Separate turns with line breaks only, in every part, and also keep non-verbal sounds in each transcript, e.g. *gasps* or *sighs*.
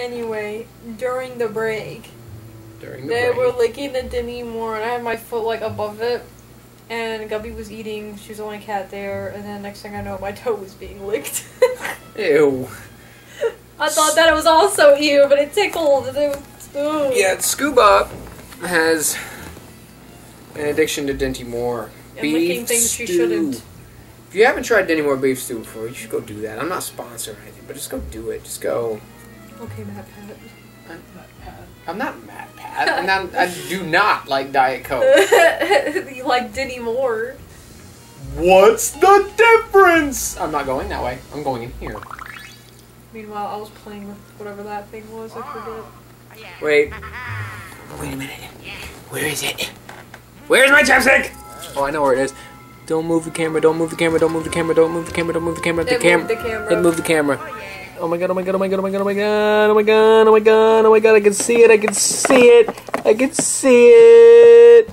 Anyway, during the break,
During the
they
break.
were licking the Dinty Moore, and I had my foot like above it. And Gubby was eating. She was the only cat there, and then next thing I know, my *laughs* toe was being licked.
Ew. *laughs*
I thought that it was also ew, but it tickled. It was.
Yeah, Scuba has an addiction to Dinty Moore.
And licking things she shouldn't.
If you haven't tried Dinty Moore beef stew before, you should go do that. I'm not sponsored or anything, but just go do it. Just go.
Okay, Matt Pat.
I'm not Pat. I'm not mad, Pat. I'm, I do not like Diet Coke. *laughs*
you like Dinty Moore.
What's the difference? I'm not going that way. I'm going in here.
Meanwhile, I was playing with whatever that thing was. I forget.
Wait. Wait a minute. Where is it? Where's my chapstick? Oh, I know where it is. Don't move the camera. Don't move the camera. Don't move the camera. Don't move the camera. Don't move the camera. The
It
camera.
the camera.
It moved the camera. Oh my god, oh my god, oh my god, oh my god, oh my god, oh my god, oh my god, oh my god, I can see it, I can see it, I can see it.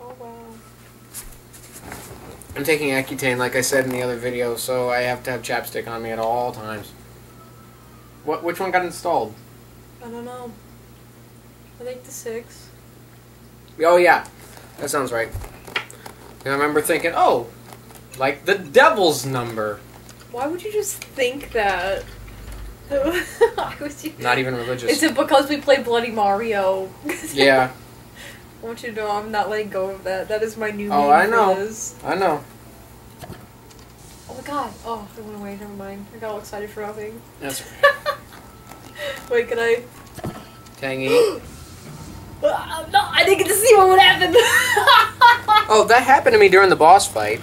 Oh wow.
I'm taking Accutane like I said in the other video, so I have to have chapstick on me at all times. What which one got installed?
I don't know. I think the six.
Oh yeah. That sounds right. And I remember thinking, oh, like the devil's number.
Why would you just think that? Why would you?
Not even religious.
Is it because we played Bloody Mario? *laughs*
yeah,
I want you to know I'm not letting go of that. That is my new
Oh, I know. I know.
Oh my god. Oh, it went away. Never mind. I got all excited for nothing.
That's right. *laughs*
Wait, can I?
Tangy.
Ah, no, I didn't get to see what would happen. *laughs*
Oh, that happened to me during the boss fight.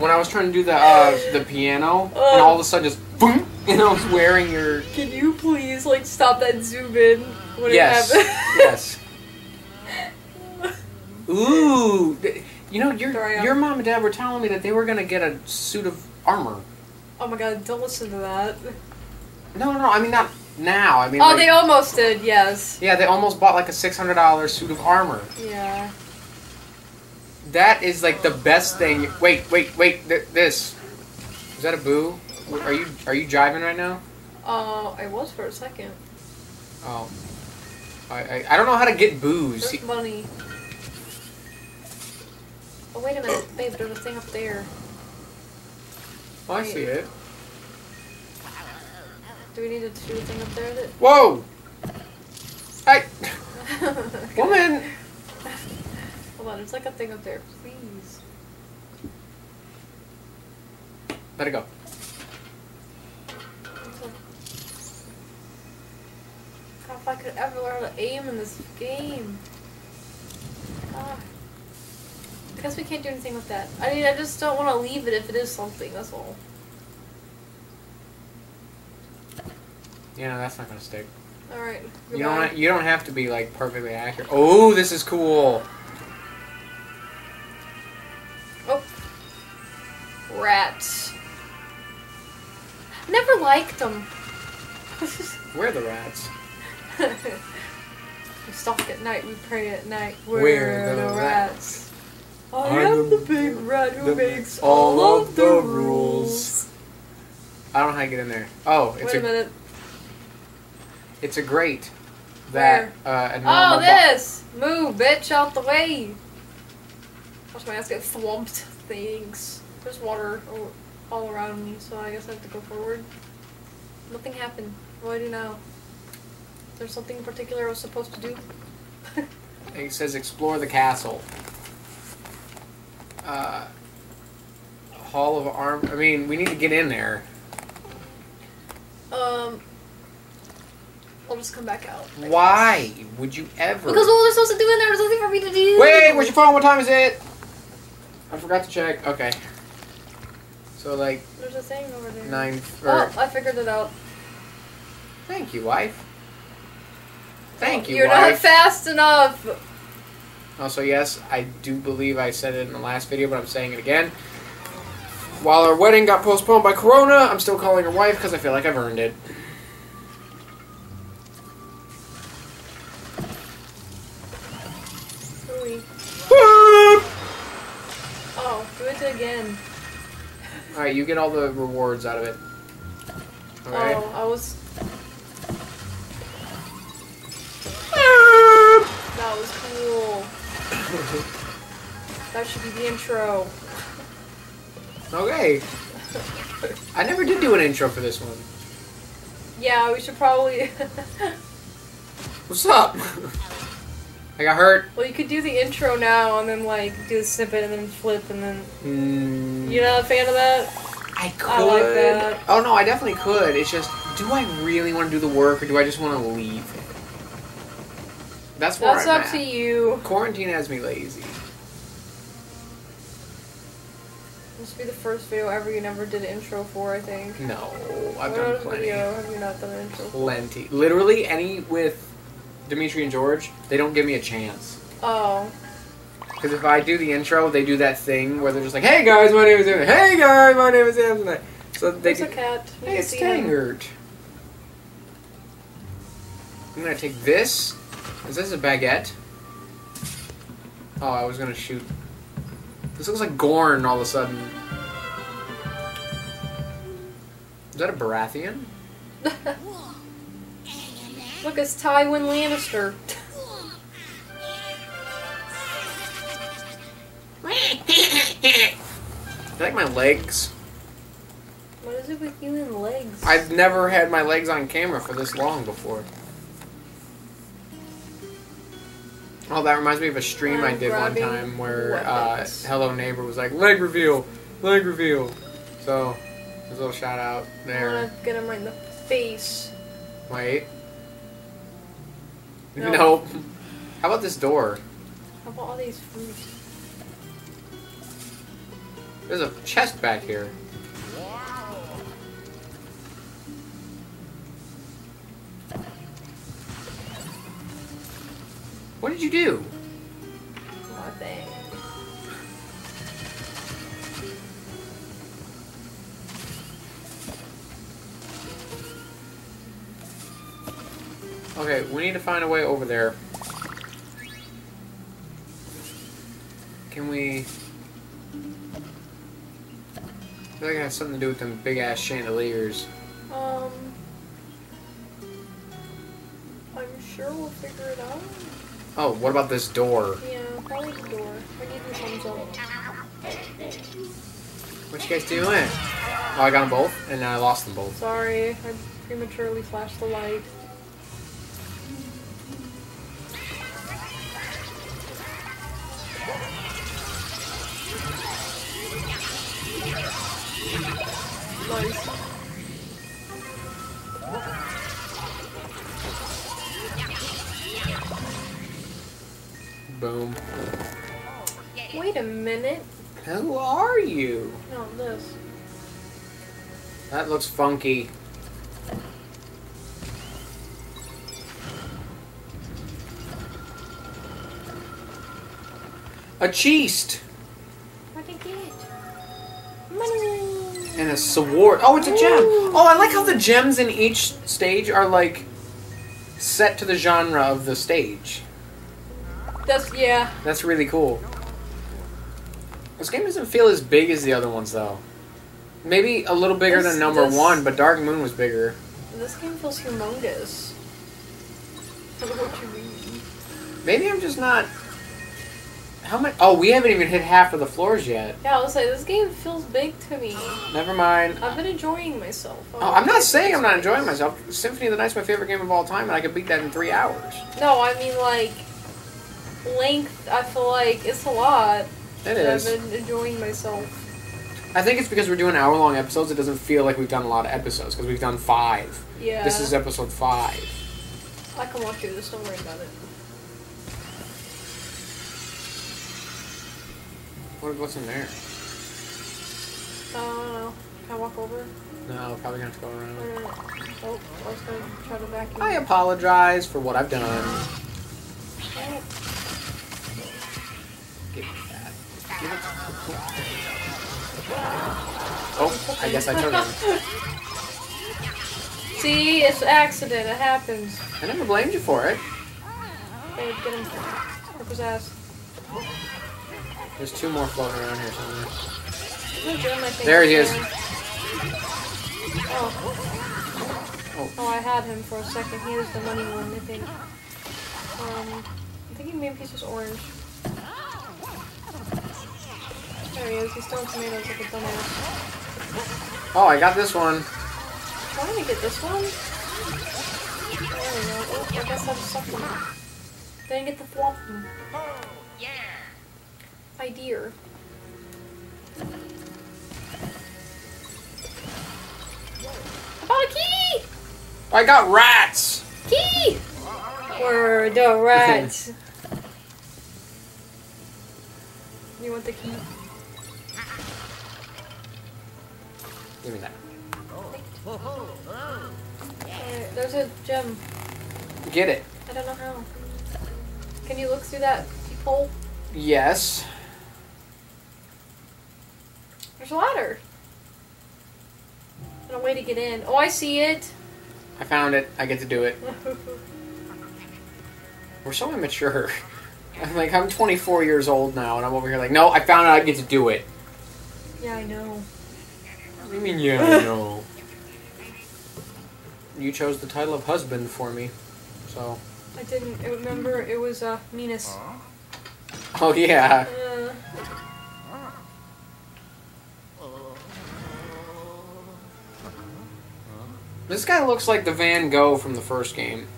When I was trying to do the uh, the piano, and all of a sudden just boom, and I was wearing your
Can you please like stop that zoom in when
yes,
it happens?
yes. *laughs* Ooh, you know your
am.
your mom and dad were telling me that they were gonna get a suit of armor.
Oh my god, don't listen to that.
No, no, no. I mean not now. I mean,
Oh,
like-
they almost did, yes.
yeah, they almost bought like a six hundred dollars suit of armor.
Yeah.
That is like the best thing. Wait, wait, wait. Th- this is that a boo? Are you are you jiving right now?
Uh, I was for a second.
Oh, I I, I don't know how to get booze.
There's money. Oh, wait a minute. Babe, there's a thing up there.
Oh, I see it.
Do we need to shoot a thing up there? That...
Whoa! Hey, *laughs* woman!
Hold on, there's like a thing up there. Please.
Let it go.
What's up? God, if I could ever learn to aim in this game. God. I guess we can't do anything with that. I mean, I just don't want to leave it if it is something, that's all.
Yeah, that's not gonna stick.
Alright.
You don't. You don't have to be like perfectly accurate. Oh, this is cool.
Oh. Rats. Never liked them. *laughs*
Where are the rats?
We stalk at night, we pray at night.
Where
Where
the
the
rats?
rats? I am
the-
the big rat who makes
all of the rules. I don't know how to get in there. Oh, it's
Wait a
a,
minute.
it's a grate that uh.
Oh, this! Move, bitch, out the way! Watch my ass get swamped. Things. There's water all- around me, so I guess I have to go forward. Nothing happened. What do I do now? Is there something in particular I was supposed to do? *laughs*
It says explore the castle. Uh, Hall of Arm. I mean, we need to get in there.
um. I'll just come back out. I guess.
Why would you ever?
Because what was I supposed to do in there? There's nothing for me to do.
Wait, where's your phone? What time is it? I forgot to check. Okay. So like
There's a thing over there.
nine.
Oh, I figured it out.
Thank you, wife. Thank you,
You're not fast enough.
Also, yes, I do believe I said it in the last video, but I'm saying it again. While our wedding got postponed by Corona, I'm still calling her wife because I feel like I've earned it.
Oh, do it again.
Alright, you get all the rewards out of it. Alright?
Oh, I was. That should be the intro.
Okay. I never did do an intro for this one.
Yeah, we should probably. *laughs*
What's up? I got hurt.
well, you could do the intro now and then like do a snippet and then flip and then.
Mm,
You're not a fan of that?
I could.
I like that.
Oh no, I definitely could. It's just, do I really want to do the work or do I just want to leave? That's where
That's
I'm
up
at.
to you.
Quarantine has me lazy.
This will be the first video ever you never did an intro for, I think.
No, I've
what
done plenty.
video have you not done an intro?
Plenty. Literally any with Demitri and George, they don't give me a chance.
Oh.
Because if I do the intro, they do that thing where they're just like, "Hey guys, my name is Anthony. Hey guys, my name is Anthony." So they
There's
do,
a cat. You
Hey, it's. Tangert. I'm gonna take this. Is this a baguette? Oh, I was gonna shoot. This looks like Gorn all of a sudden. Is that a Baratheon? *laughs*
Look, it's Tywin Lannister. *laughs*
I like my legs.
What is it with you and legs?
I've never had my legs on camera for this long before. Oh, that reminds me of a stream I
I'm
did one time where uh. Hello Neighbor was like, leg reveal, leg reveal. So, there's a little shout out there.
I
there.
wanna get him right in the face.
Wait.
No. *laughs*
Nope. How about this door?
How about all these fruits?
There's a chest back here. What did you do?
Nothing.
Okay, we need to find a way over there. Can we... I feel like it has something to do with them big ass chandeliers.
Um. I'm sure we'll figure it out.
Oh, what about this door?
Yeah, probably the door. I need your thumbs up.
What you guys doing? Oh, I got them both, and then I lost them both.
Sorry, I prematurely flashed the light. Nice.
Boom.
Wait a minute.
Who are you?
No, this.
That looks funky. A cheest
I can get. Money.
and a sword. Oh, it's a gem. Oh, I like how the gems in each stage are like set to the genre of the stage.
That's yeah.
That's really cool. This game doesn't feel as big as the other ones, though. Maybe a little bigger
This-
than number
this-
one, but Dark Moon was bigger.
This game feels humongous. I what you mean.
Maybe I'm just not. How much? Oh, we haven't even hit half of the floors yet.
Yeah, I was like, this game feels big to me.
Never mind.
I've been enjoying myself.
Oh, I'm not saying I'm not enjoying myself. Symphony of the Night's my favorite game of all time, and I could beat that in three hours.
No, I mean like length. I feel like it's a lot.
It is.
I've been enjoying myself.
I think it's because we're doing hour long episodes. It doesn't feel like we've done a lot of episodes because we've done five.
Yeah.
This is episode five.
I can walk through this. Don't worry about it.
What, what's in there?
I don't know. Can I walk over?
No, probably gonna have to go around.
Uh, Oh, I was gonna try to vacuum.
I apologize for what I've done.
Oh,
Give me that. Give it- Oh, I guess I took him. *laughs*
See, it's an accident. It happens.
I never blamed you for it.
Hey, get him. Whip his ass.
There's two more floating around here somewhere.
Good gem, I think,
There he is.
Oh.
Oh.
Oh, I had him for a second. He was the money one, I think. Um, I think he maybe he's just orange. There he is. He's throwing tomatoes like a dumbass.
Oh, I got this one.
Trying to get this one. There we go. Oh, I guess I just sucked him. Didn't get the thwomp yeah. My dear. I found a key!
I got rats.
Key! We're the *laughs* rats. you want the key?
Give me that.
There's a gem.
Get it.
I don't know how. Can you look through that peephole?
Yes.
There's a ladder. And a way to get in. Oh, I see it.
I found it. I get to do it. *laughs* We're so immature. I'm like, I'm 24 years old now, and I'm over here like, no, I found it. I get to do it.
yeah, I know.
What do you mean, yeah, I *laughs* know? You chose the title of husband for me, so.
I didn't remember. It was uh, Minas.
Oh yeah.
Uh,
This guy looks like the Van Gogh from the first game.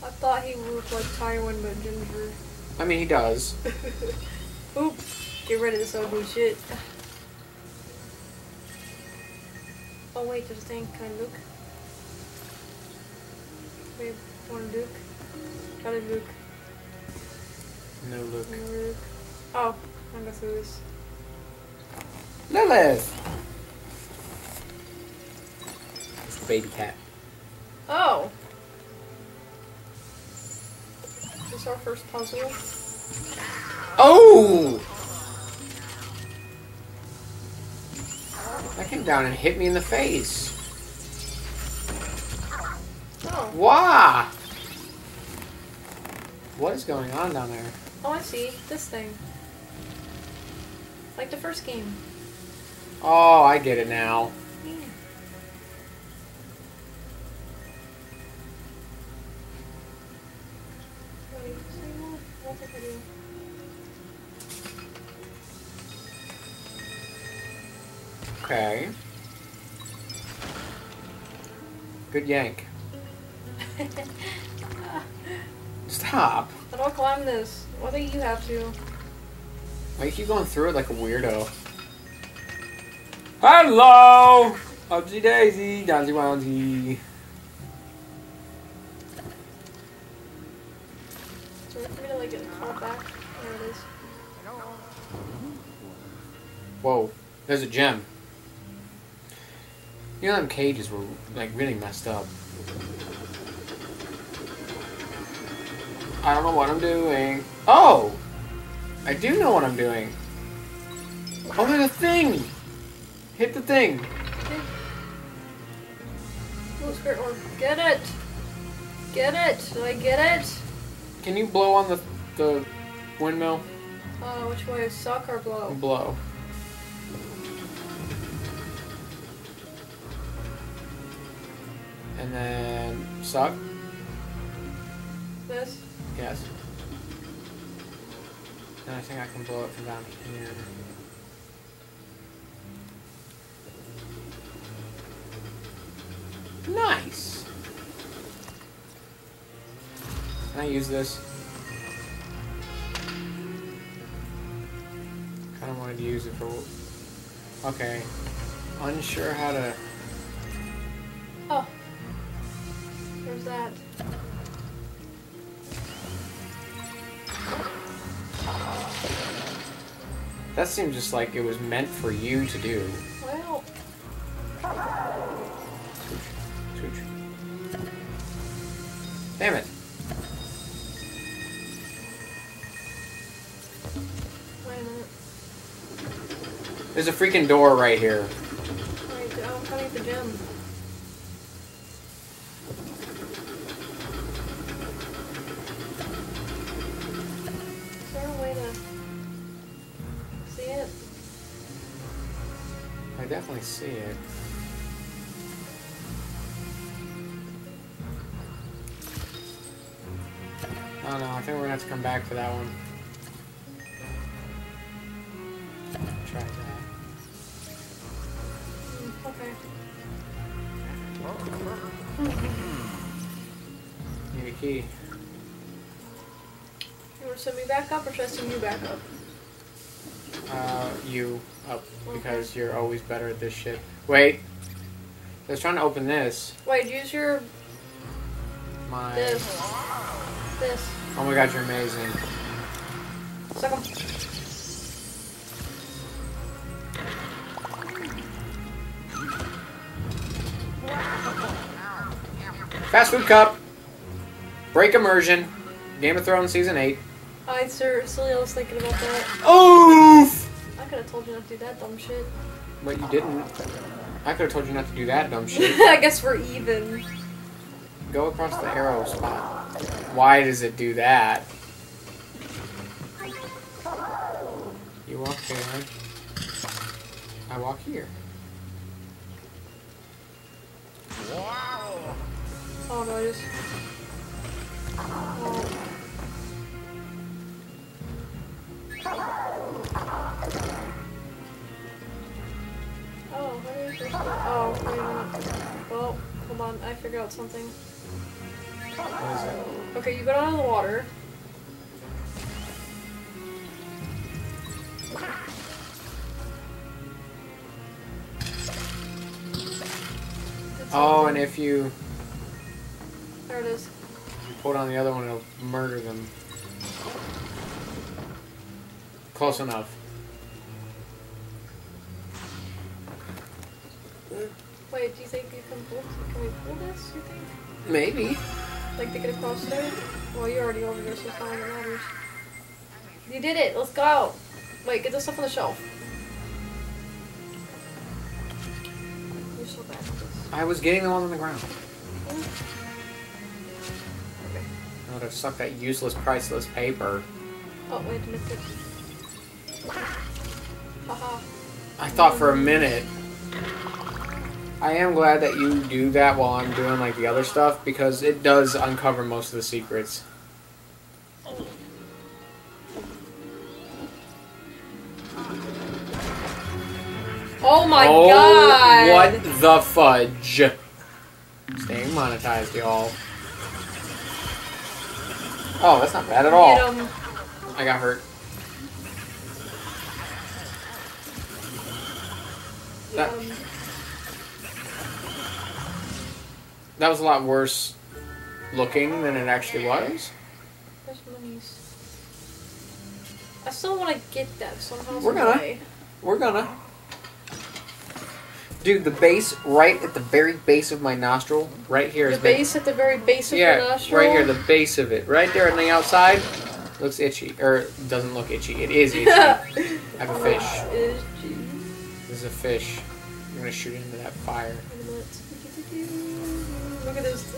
I thought he looked like Tywin, but ginger.
I mean, he does. *laughs*
Oop! Get rid of this ugly shit. Oh wait, there's a thing. Can I look? Wait, wanna look? Gotta look.
No look.
Wanna look. Oh, I'm gonna go through this.
Lilith. It's the baby cat.
Oh! This is our first puzzle?
Oh! That came down and hit me in the face.
Oh.
Wah! What is going on down there?
Oh, I see. This thing. Like the first game.
Oh, I get it now.
Yeah. Wait,
Okay. Good yank. *laughs* Stop.
I climb this? Why do you have to?
Why you keep going through it like a weirdo? Hello! Upsy daisy, downsy woundsy.
So me to like get called back. There it is.
Whoa, there's a gem. You know them cages were like really messed up. I don't know what I'm doing. Oh! I do know what I'm doing. Oh, there's a thing! Hit the thing.
Oh. Get it! Get it! Did I get it?
Can you blow on the, the windmill?
Uh, which way? Suck or blow?
Blow. And then suck.
This?
Yes. And I think I can blow it from down here. Nice. Can I use this? Kind of wanted to use it for. Okay. Unsure how to. Seemed just like it was meant for you to do.
Well,
Swooch. Swooch. Damn it.
wait a minute.
There's a freaking door right here. definitely see it. Oh no, I think we're gonna have to come back for that one. Try that. Okay. *laughs* Need a key.
You want to send me back up or should I send you back up?
Uh, you up because you're always better at this shit. Wait. I was trying to open this.
Wait, use your
My.
this. This.
Oh my god, you're amazing.
Suck 'em.
Fast food cup. Break immersion. Game of Thrones season eight.
I seriously was thinking about that.
Oof.
I could have told you not to do that dumb shit.
But you didn't. I could have told you not to do that dumb shit. *laughs*
I guess we're even.
Go across the arrow spot. Why does it do that? You walk there. I walk here. Wow.
Oh no, I just. Oh. Oh, where is this? Oh, wait a minute. Well, hold on, I figured out something.
What is it?
Okay, you go out of the water.
Oh, and if you
There it is.
pull down the other one, it'll murder them. Close enough.
Do you think you can pull? Can we pull this? You think?
Maybe.
Like to get across there? Well, you're already over there, so it's not like it matters. You did it. Let's go. Wait, get this stuff on the shelf. You're so bad at this.
I was getting the one on the ground. Hmm?
Okay.
Oh, I would have sucked that useless, priceless paper.
Oh, wait, I missed it. Haha.
I thought for a minute. I am glad that you do that while I'm doing like the other stuff because it does uncover most of the secrets.
Oh my
oh,
god!
what the fudge? Staying monetized, y'all. Oh, that's not bad at all. I got hurt. That- That was a lot worse looking than it actually was.
There's monies. I still want to get that somehow.
We're gonna.
way.
We're gonna. Dude, the base right at the very base of my nostril, right here
The base at the very base of
yeah,
your nostril.
right here, the base of it, right there on the outside, looks itchy, or doesn't look itchy. It is itchy. *laughs* I have a fish. This is a fish. I'm gonna shoot into that fire.
Wait a minute. Look at this.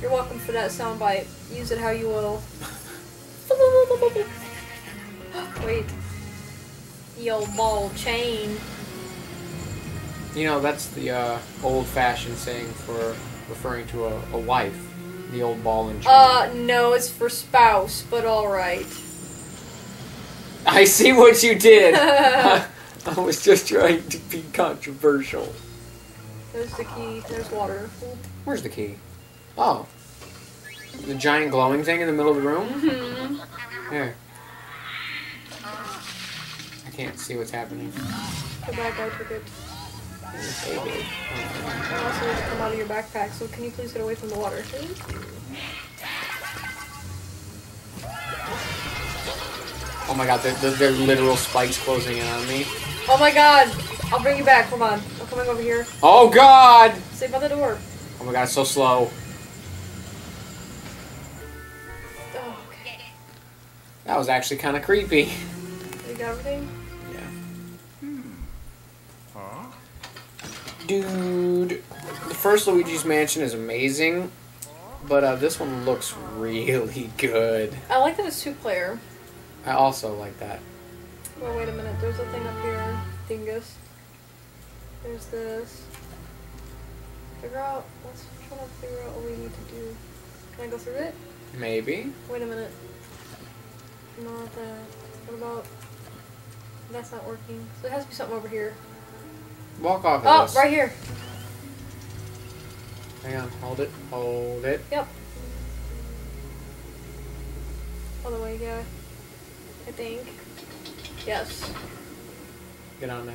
You're welcome for that soundbite. Use it how you will. *gasps* Wait. The old ball chain.
You know, that's the uh, old-fashioned saying for referring to a, a wife. The old ball and chain.
Uh, no, it's for spouse, but alright.
I see what you did. *laughs* *laughs* I was just trying to be controversial.
There's the key. There's water.
Where's the key? Oh. The giant glowing thing in the middle of the room?
Mm-hmm.
Here. I can't see what's happening.
The bad guy took it.
Baby.
And also need to come out of your backpack, so can you please get away from the water?
Oh my god, they're, they're, they're literal spikes closing in on me.
Oh my god! I'll bring you back. Come on. I'm coming over here.
Oh god!
Stay by the door.
Oh my god, it's so slow.
Oh, okay.
That was actually kind of creepy.
You got everything?
Yeah. Hmm. Huh? Dude, the first Luigi's Mansion is amazing, but uh, this one looks really good.
I like that it's two player.
I also like that.
Well, wait a minute. There's a thing up here. Dingus. There's this. Figure out. Let's try to figure out what we need to do. Can I go through it?
Maybe.
Wait a minute. Not that. What about That's not working. So it has to be something over here.
Walk off of
Oh,
this.
right here.
Hang on. Hold it. Hold it.
Yep. All the way, yeah. I think. Yes.
Get on that.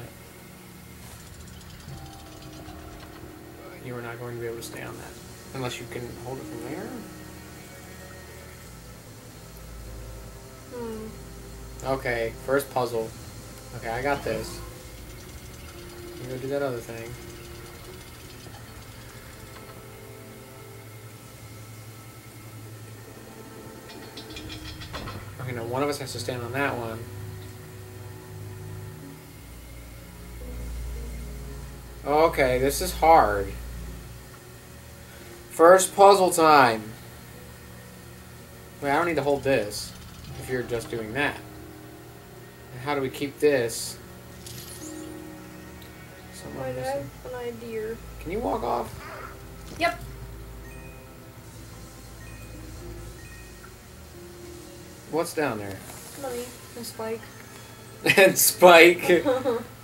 You are not going to be able to stay on that. Unless you can hold it from there.
Hmm.
Okay, first puzzle. Okay, I got this. You go do that other thing. Okay, now one of us has to stand on that one. Okay, this is hard. First puzzle time. Wait, I don't need to hold this if you're just doing that. And how do we keep this? Someone
Wait, I have an idea.
Can you walk off?
Yep.
What's down there?
Money and spike. *laughs*
and Spike. *laughs*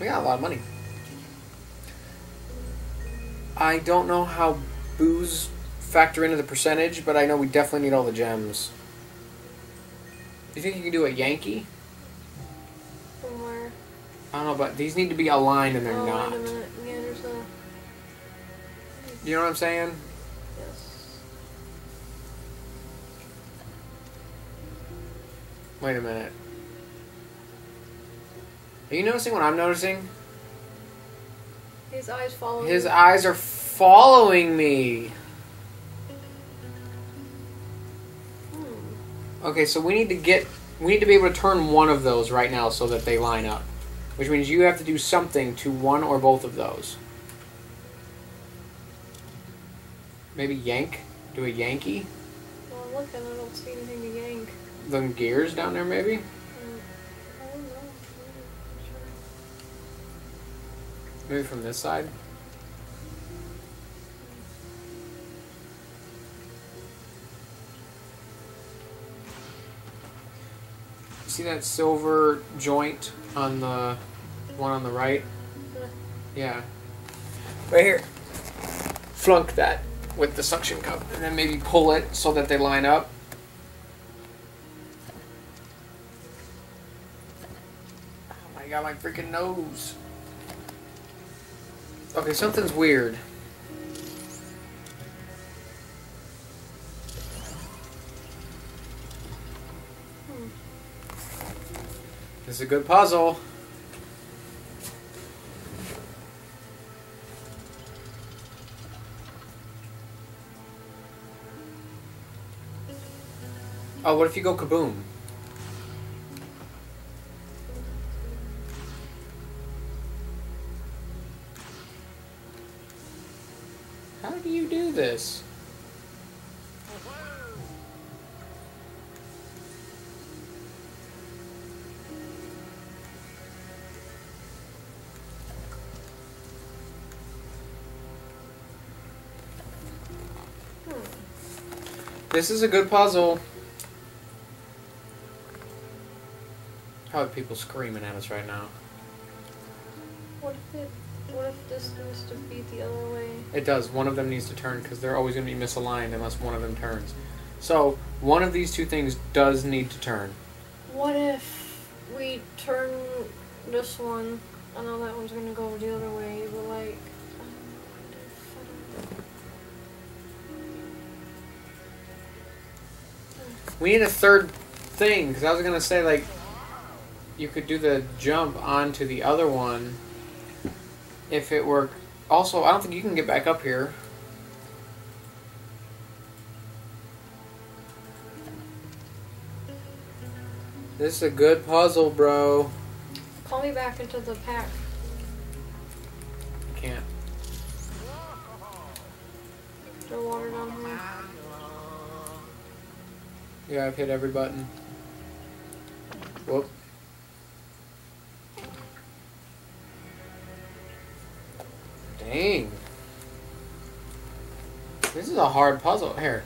We got a lot of money. I don't know how booze factor into the percentage, but I know we definitely need all the gems. Do you think you can do a Yankee?
Somewhere.
I don't know, but these need to be aligned and they're
oh,
not.
wait a minute. Yeah, a.
You know what I'm saying?
Yes.
Wait a minute. Are you noticing what I'm noticing?
His eyes follow.
His eyes are following me.
Hmm.
Okay, so we need to get we need to be able to turn one of those right now so that they line up. Which means you have to do something to one or both of those. Maybe yank? Do a Yankee?
Well, looking. I don't see anything to yank.
Them gears down there maybe?
Hmm. I don't know.
Maybe from this side? See that silver joint on the one on the right? Yeah. Right here. Flunk that with the suction cup and then maybe pull it so that they line up. Oh my god, my freaking nose. Okay, something's weird. This is a good puzzle. Oh, what if you go kaboom? This? This is a good puzzle. How are people screaming at us right now.
What if it? What if this needs to be the other way?
It does. One of them needs to turn because they're always going to be misaligned unless one of them turns. So one of these two things does need to turn.
What if we turn this one? I know that one's gonna go the other way, but like.
We need a third thing because I was going to say like you could do the jump onto the other one if it were. Also, I don't think you can get back up here. This is a good puzzle, bro.
Call me back into the pack.
Can't.
Water down here.
Yeah, I've hit every button. Whoop. Dang. This is a hard puzzle. Here.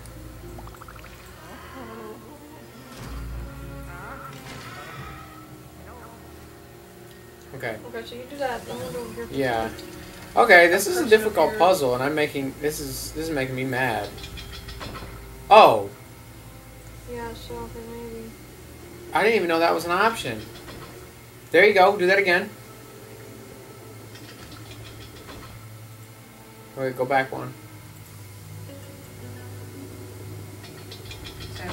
Okay.
Okay, so you do that.
yeah. Okay, this is a difficult puzzle, and I'm making this is this is making me mad. Oh.
Yeah, so maybe.
I didn't even know that was an option. There you go. Do that again. Wait, go back one.
Okay.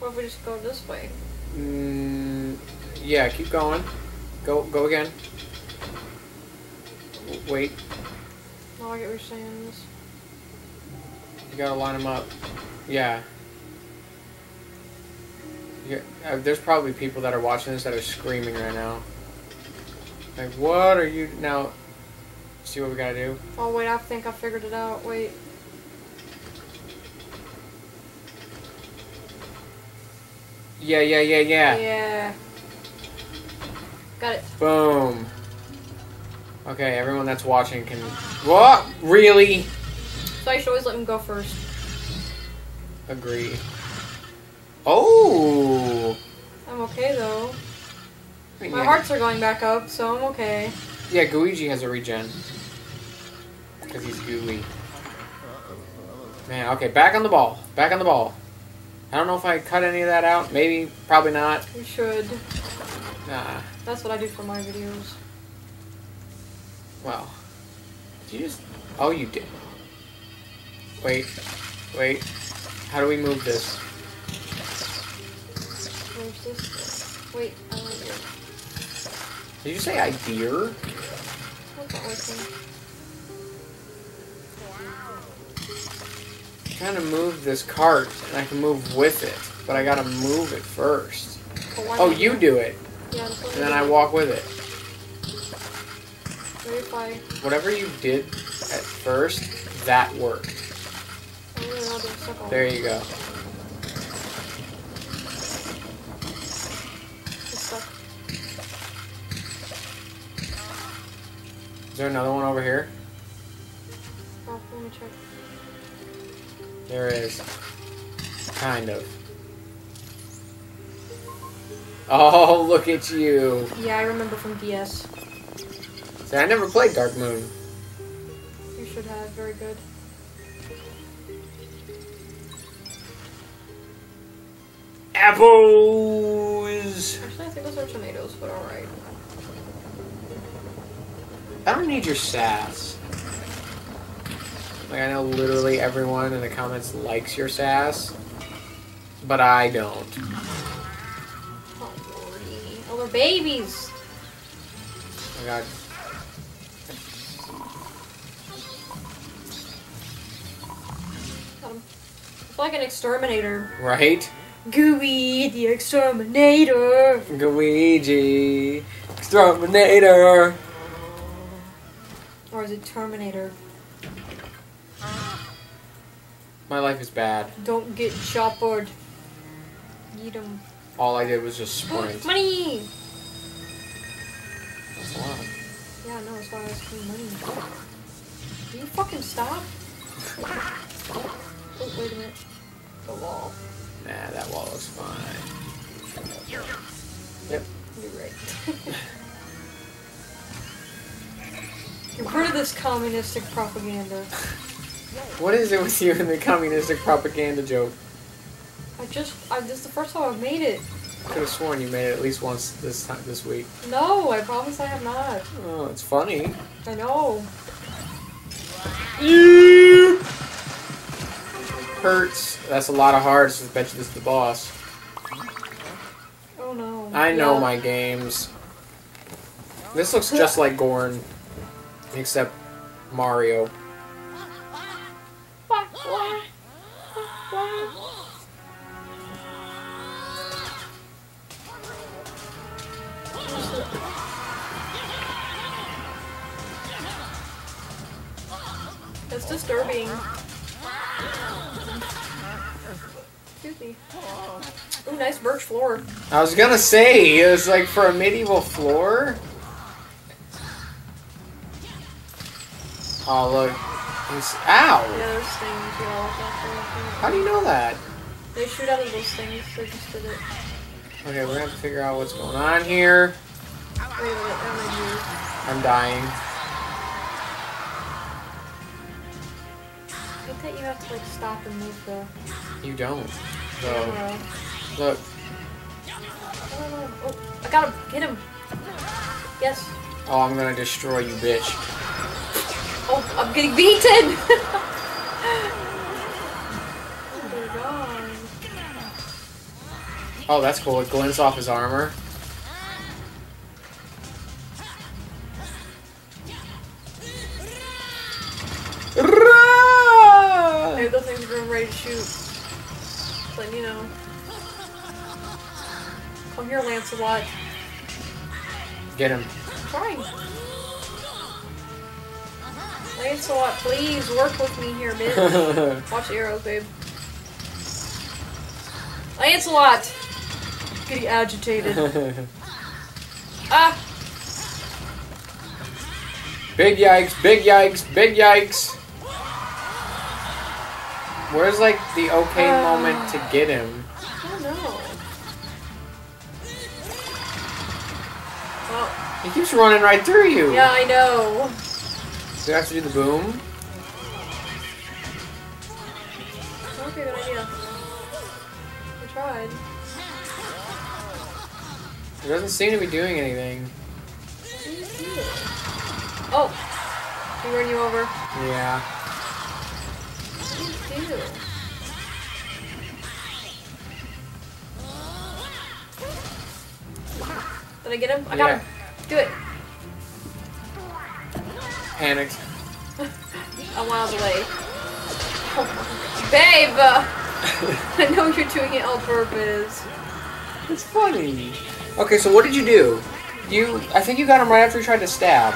What if we just go this way?
Mm, yeah, keep going. Go go again. Wait,
Oh, I get what you're saying. This.
you gotta line them up. Yeah. Yeah, uh, there's probably people that are watching this that are screaming right now. Like, what are you now? See what we gotta do?
Oh wait, I think I figured it out. Wait.
Yeah, yeah, yeah, yeah.
Yeah. Got it.
Boom. Okay, everyone that's watching can. What? Really?
So I should always let him go first.
Agree. Oh.
I'm okay though. My
yeah.
hearts are going back up, so I'm okay.
Yeah, Gooigi has a regen. Because he's gooey. Man, okay, back on the ball. Back on the ball. I don't know if I cut any of that out. Maybe, probably not.
We should.
Nah.
That's what I do for my videos.
Well. Did you just. Oh, you did. Wait. Wait. How do we move this?
Where's this? Wait, I don't know.
Did you say idea?
What's not working?
Trying to move this cart, and I can move with it. But I gotta move it first. Oh, you do it.
Yeah,
And then
I
walk with it.
Maybe if I.
Whatever you did at first, that worked.
I really know the second
There you go. Is there another one over here? There is. Kind of. Oh, look at you.
Yeah, I remember from DS.
See, I never played Dark Moon.
You should have. Very good.
Apples!
Actually, I think those are tomatoes, but alright.
I don't need your sass. Like, I know literally everyone in the comments likes your sass, but I don't.
Oh, lordy. Oh, they're babies!
Oh my god.
It's like an exterminator.
Right?
Gooey the exterminator!
Luigi. Exterminator.
Or is it Terminator?
My life is bad.
Don't get choppered. Eat 'em.
All I did was just sprint. *gasps*
Money!
That's a lot.
Yeah, no, that's why I was paying money. Can you fucking stop? *laughs* Oh, wait a minute. The wall.
Nah, that wall is fine. Yep.
You're right. *laughs* Get rid of this communistic propaganda. *laughs*
What is it with you and the communistic propaganda joke?
I just, I, this is the first time I've made it.
I Could have sworn you made it at least once this time this week.
No, I promise I have not.
Oh, it's funny.
I know.
Hurts. That's a lot of hearts. I bet you this is the boss.
Oh no.
I know
Yeah.
my games. This looks just like Gorn, except Mario.
Floor.
I was gonna say it was like for a medieval floor. Oh look,
Yeah,
ow!
there's things, you know.
How do you know that?
They shoot out of those things. They just did it.
Okay, we're gonna have to figure out what's going on here.
Wait I'm.
Dying.
I think that you have to like stop and move the
You don't. So, look.
Oh, oh, I got him. Get him. Yes.
Oh, I'm gonna destroy you, bitch.
Oh, I'm getting beaten. oh. *laughs*
Oh, that's cool. It glints off his armor.
Maybe those things are ready to shoot. But you know. Come here, Lancelot.
Get him.
Fine. Lancelot, please work with me here, bitch. *laughs* Watch the arrows, babe. Lancelot! Getting agitated. *laughs* Ah!
big yikes, big yikes, big yikes. Where's like the okay
Uh.
moment to get him?
I don't know.
He keeps running right through you.
yeah, I know.
Do you have to do the boom?
Okay, good idea. I tried.
It doesn't seem to be doing anything.
Do do? Oh! He run you over.
Yeah.
What do you do? Did I get him? I got
Yeah.
him. Do it.
Panicked.
I'm *laughs* miles away. Babe! uh, *laughs* I know you're doing it on purpose.
It's funny. Okay, so what did you do? You, I think you got him right after he tried to stab.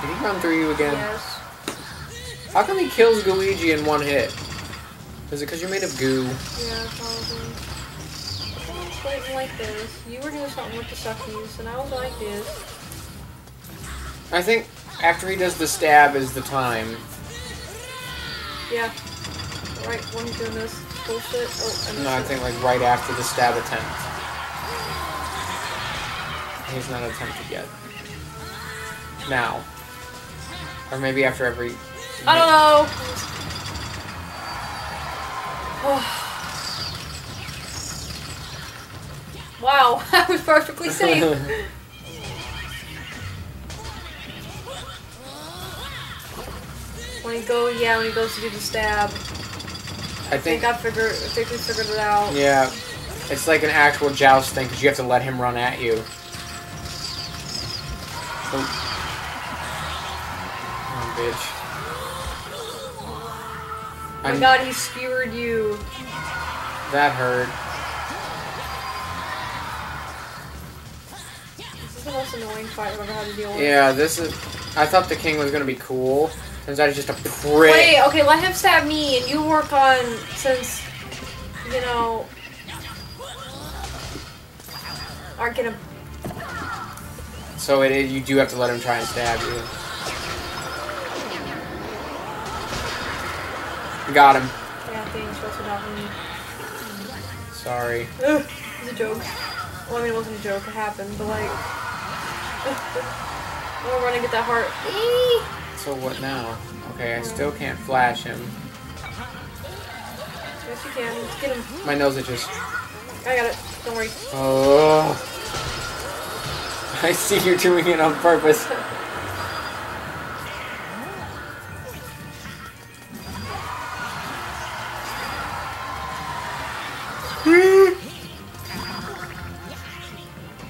Did he run through you again?
Yes.
How come he kills Luigi in one hit? Is it because you're made of goo?
Yeah, probably. I like this. You were doing something with the suckies, and I was like this.
I think after he does the stab is the time.
Yeah. Right when he's doing this bullshit. Oh, I
No, I think like right after the stab attempt. He's not attempted yet. Now. Or maybe after every.
I don't know. *sighs* Oh. Wow, *laughs* I was perfectly safe. *laughs* when he go, yeah, when he goes to do the stab,
I
I
think.
think I figured, I think we figured it out.
Yeah. It's like an actual joust thing because you have to let him run at you. Oh, oh bitch.
Oh my
I'm-
god, he skewered you.
That hurt.
The most annoying fight I've ever had to deal with.
Yeah, this is. I thought the king was gonna be cool. Turns out he's just a prick.
Wait, okay, let him stab me, and you work on since you know. Alright, gonna...
So it is, you do have to let him try and stab you. Got him.
Yeah, thanks. That's what.
Sorry.
Ugh, was a joke. Well, I mean, it wasn't a joke. It happened, but like, I'm running to get that heart.
So what now? Okay, I still can't flash him.
Yes, you can. Let's get him.
My nose itches.
I got it. Don't worry.
Oh. I see you're doing it on purpose.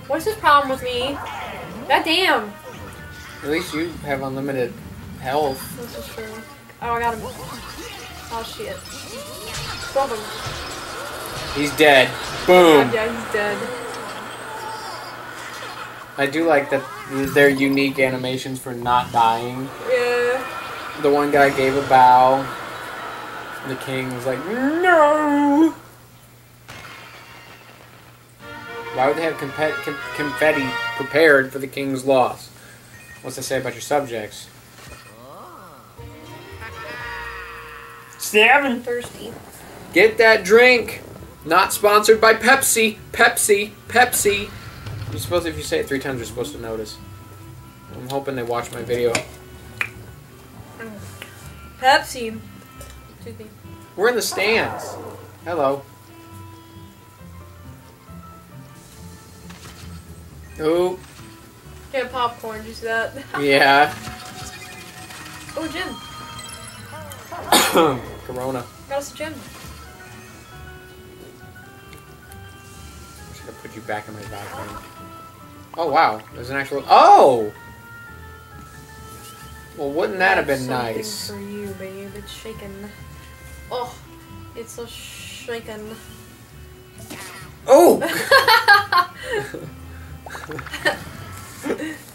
What's his problem with me? God damn.
At least you have unlimited health.
This is true. Oh, I got him. Oh shit. Bump him.
He's dead. Boom.
God, yeah, he's dead.
I do like that they're unique animations for not dying.
Yeah.
The one guy gave a bow. The king was like, no! Why would they have compet- com- confetti prepared for the king's loss? What's to say about your subjects?
I'm thirsty.
Get that drink! Not sponsored by Pepsi. Pepsi. Pepsi. You're supposed if you say it three times, you're supposed to notice. I'm hoping they watch my video.
Mm. Pepsi.
We're in the stands. Hello. Oh,
Get popcorn. You see that? *laughs*
yeah.
oh, Jim. *coughs*
Corona.
Got us a gym.
Should have put you back in my background. Oh wow, there's an actual. Oh. Well, wouldn't that have been nice?
for you, babe. It's shaking. Oh, it's so shaken.
Oh. *laughs* *laughs* *laughs*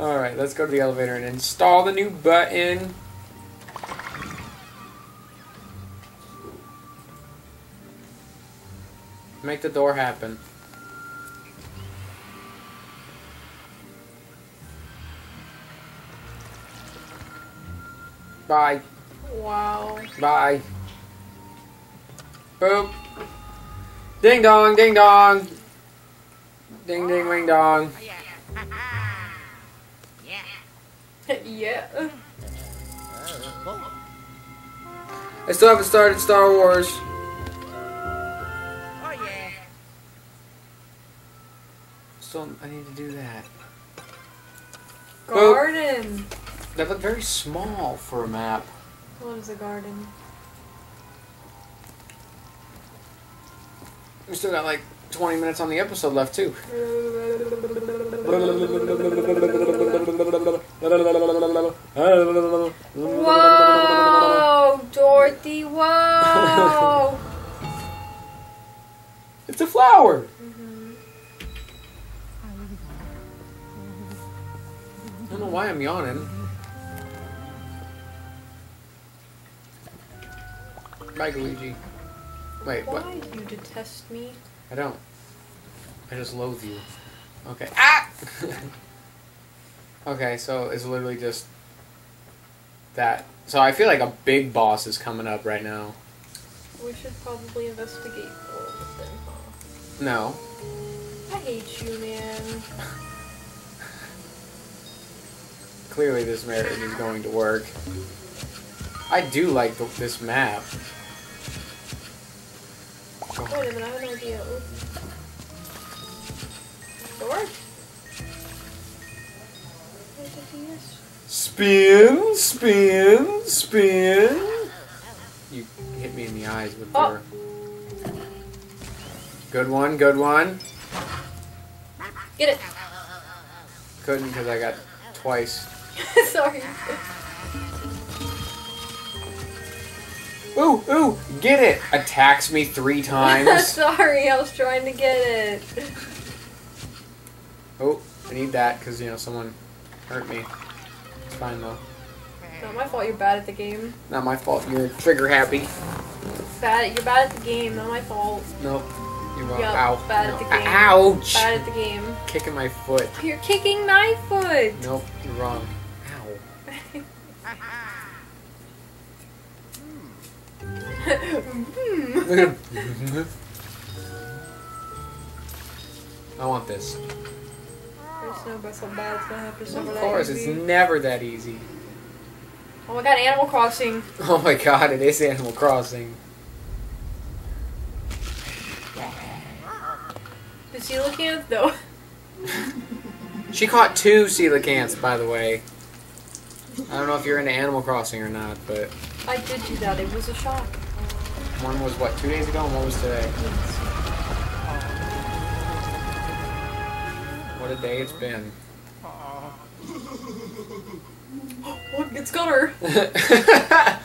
All right, let's go to the elevator and install the new button. Make the door happen. Bye.
wow.
Bye. Boop. Ding dong, ding dong. Ding ding ring dong. *laughs*
yeah. Yeah.
I still haven't started Star Wars. Oh yeah. Still, I need to do that.
Garden.
That looked very small for a map.
What is a garden?
We still got like 20 minutes on the episode left too.
Whoa, Dorothy! Whoa. *laughs*
It's a flower. I don't know why I'm yawning. Bye, Luigi. Wait, what?
Why do you detest me?
I don't. I just loathe you. Okay. Ah! *laughs* okay, so it's literally just that. So I feel like a big boss is coming up right now.
We should probably investigate all of them, huh?
No.
I hate you, man. *laughs*
Clearly this marriage is going to work. I do like the, this map.
Wait a minute, I have an idea. Oop. Door? Where's?
Spin, spin, spin. You hit me in the eyes with
Oh.
your. Good one, good one.
Get it!
Couldn't because I got twice. *laughs*
Sorry.
Ooh, ooh, get it! Attacks me three *laughs* times.
Sorry, I was trying to get it.
oh, I need that because, you know, someone hurt me. It's fine though.
Not my fault you're bad at the game.
Not my fault. You're trigger happy.
Bad you're bad at the game, not my fault.
Nope. You're wrong.
Yup,
Ow.
bad at the uh, game.
Ouch!
Bad at the game.
Kicking my foot.
You're kicking my foot!
Nope, you're wrong. Ow. *laughs* *laughs* I want this.
There's no bad, it's gonna have to
Of course, it's never that easy.
Oh my god, Animal Crossing. *laughs*
Oh my god, it is Animal Crossing.
Is he looking at though?
She caught two coelacanths, by the way. I don't know if you're into Animal Crossing or not, but
I did do that, it was a shock.
One was what two days ago, and one was today. What a day it's been.
Look, it's got her. *laughs*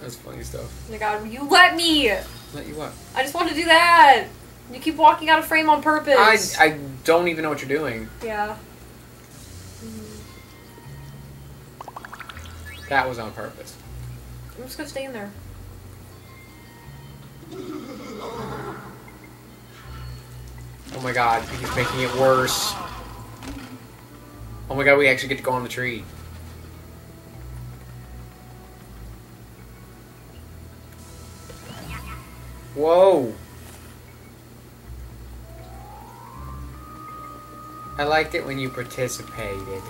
That's funny stuff.
Oh my god, you let me!
Let you what?
I just want to do that! You keep walking out of frame on purpose.
I,
purpose.
I don't even know what you're doing.
yeah.
That was on purpose.
I'm just gonna stay in there.
Oh my god, he's making it worse. Oh my god, we actually get to go on the tree. Whoa. I liked it when you participated.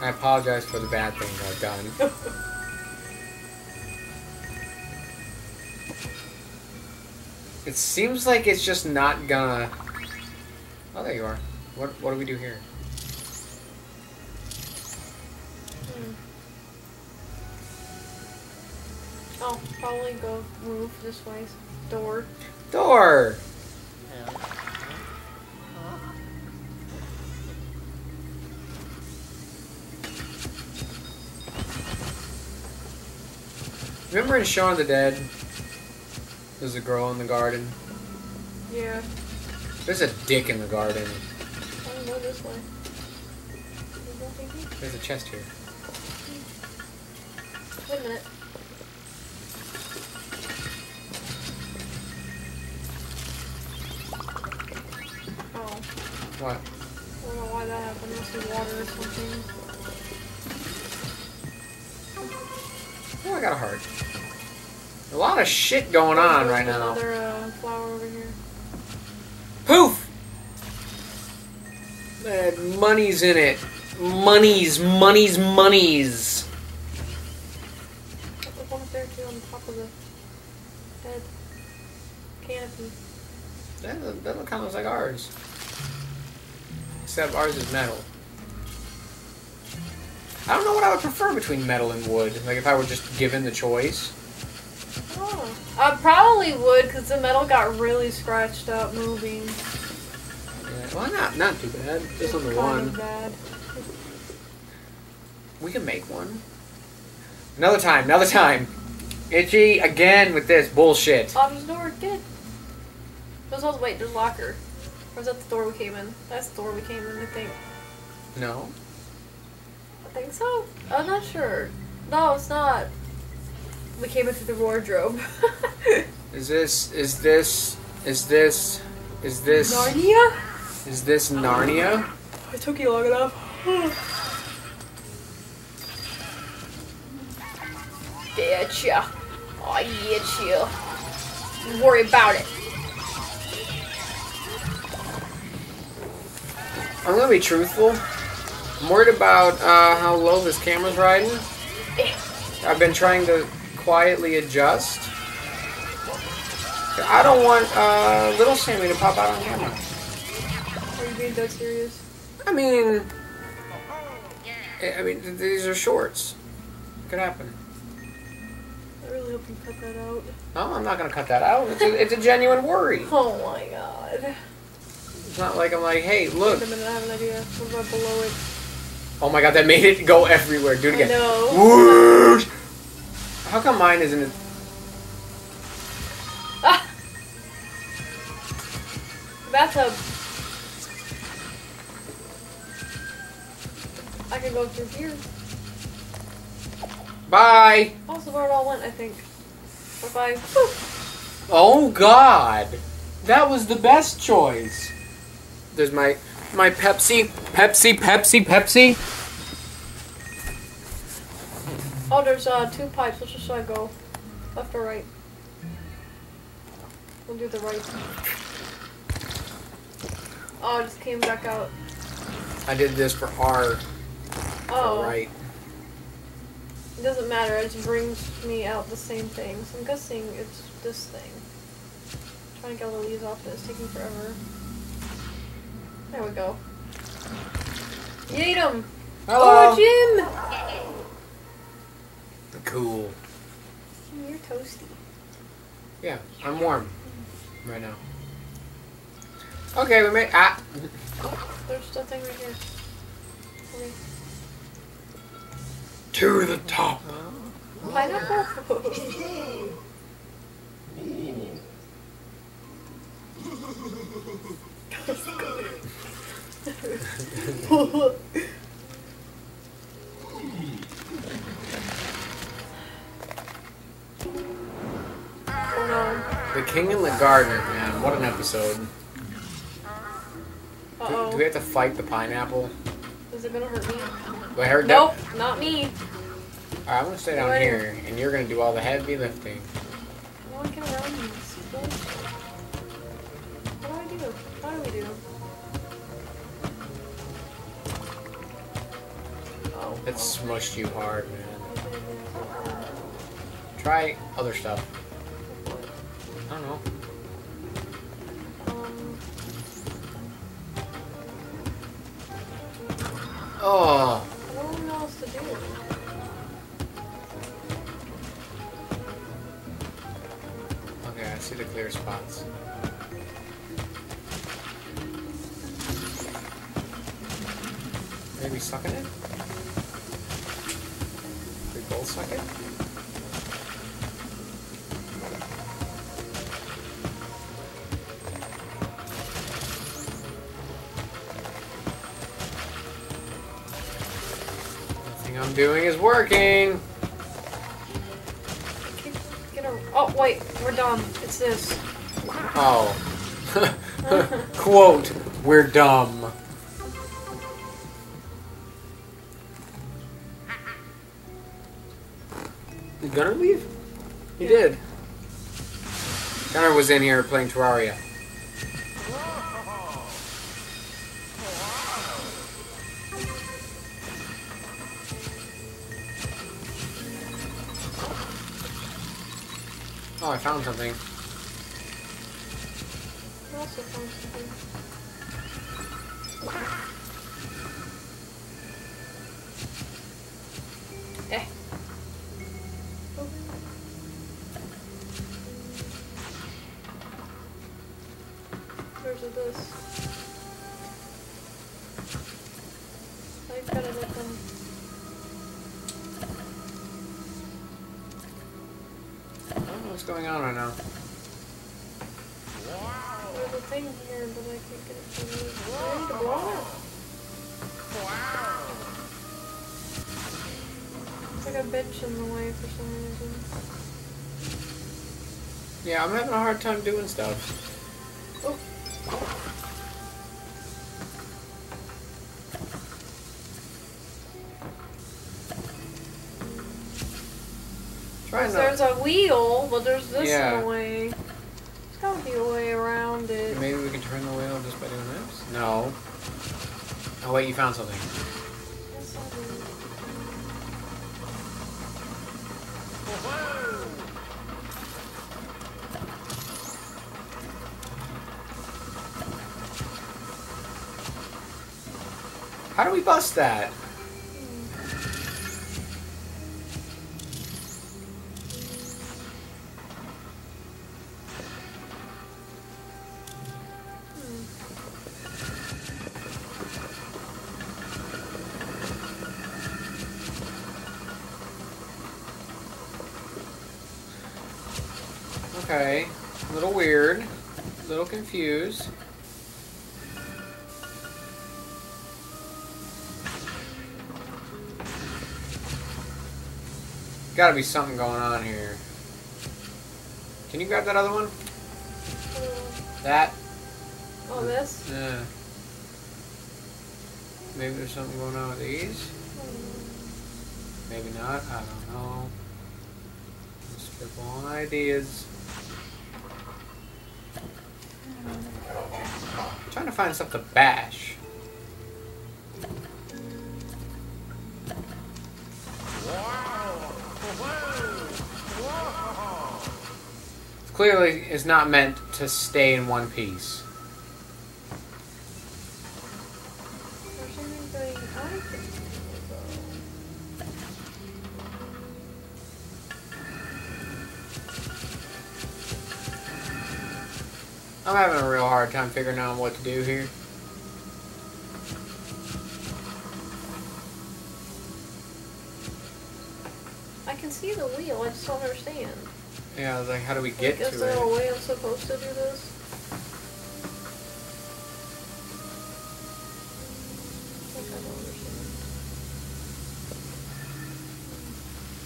I apologize for the bad things I've done. *laughs* it seems like it's just not gonna. Oh, there you are. What What do we do here?
Hmm. Oh, probably go move this way. Door.
Door. Remember in Shaun the Dead? There's a girl in the garden.
Yeah.
There's a dick in the garden.
I don't go this way. There's.
There's a chest here.
Wait a minute. Oh,
What?
I don't know why that happened. Must be water or something.
Oh, I got a heart. A lot of shit going on right now.
Another uh, flower over here.
Poof! That money's in it. Money's, money's, money's.
One up there too on the top of the. Canopy.
That, that kind of looks like ours. Except ours is metal. I don't know what I would prefer between metal and wood. Like if I were just given the choice.
Oh. I probably would because the metal got really scratched up moving.
Yeah, well, not not too bad. Just on the one.
bad.
We can make one. Another time. Another time. Itchy again with this bullshit.
Oh, there's door. Good. There's also, wait, there's a locker. Or is that the door we came in? That's the door we came in, I think.
No.
I think so. I'm not sure. No, it's not. We came into the wardrobe. *laughs*
Is this? Is this? Is this? Is this?
Narnia?
Is this Narnia?
It took you long enough. Getcha. I get you. Don't worry about it.
I'm gonna be truthful. I'm worried about uh, how low this camera's riding. I've been trying to quietly adjust. I don't want uh, little Sammy to pop out on camera.
Are you being dead serious?
I mean, I mean, these are shorts. Could happen.
I really hope you cut that out.
No, I'm not gonna cut that out. It's a, *laughs* it's a genuine worry.
Oh my god.
It's not like I'm like, hey, look.
Wait a minute, I have an idea. What about below it?
Oh my god, that made it go everywhere. Do it again. No. How come mine isn't?
Ah! *laughs* Bathtub. I can go through here.
Bye.
Also, where it all went, I think. I. Whew.
Oh God, that was the best choice. There's my my Pepsi, Pepsi, Pepsi, Pepsi.
Oh, there's uh, two pipes. Which should I go? Left or right? We'll do the right. Oh, it just came back out.
I did this for R.
Oh,
Right.
it doesn't matter. It just brings me out the same thing. So I'm guessing it's this thing. trying to get all the leaves off, but it's taking forever. There we go. Yeet 'em!
Hello.
Oh, Jim!
Cool.
You're toasty.
Yeah, I'm warm right now. Okay, we made ah.
There's the thing right here. Okay.
To the top.
Pineapple? *laughs* *laughs* oh
The King in the Garden, man. What an episode.
no.
Do,
Uh
do we
oh.
have to fight the pineapple?
Is it gonna hurt me?
Do I hurt
Nope, not me.
Alright, I'm gonna stay down
Right.
here, and you're gonna do all the heavy lifting.
I want to get around these. What do we do? Oh.
It smushed you hard, man. Try other stuff. I don't know.
Um,
Oh,
I don't know what else to do.
okay, I see the clear spots. Maybe sucking it? We both suck it? Nothing I'm doing is working!
Get a, oh, wait. We're done. It's this.
Oh. *laughs* Quote, we're dumb. Was in here playing Terraria. Oh, I found something. I'm having a hard time doing stuff.
Oh.
Trying
There's a wheel, but there's this
Yeah.
in the way. There's gotta be a way around it.
Maybe we can turn the wheel just by doing this? No. Oh, wait, you found something.
Yes,
How do we bust that? Okay. A little weird. A little confused. Gotta be something going on here. Can you grab that other one?
Uh,
That?
oh, this?
Yeah. Maybe there's something going on with these? Maybe not. I don't know. Just spitballing ideas. trying to find stuff to bash. Clearly, is not meant to stay in one piece. I'm having a real hard time figuring out what to do here.
I can see the wheel, I just don't understand.
Yeah, I was like, how do we get
like,
to
is there a
it?
way I'm supposed to do this? Like, I don't understand.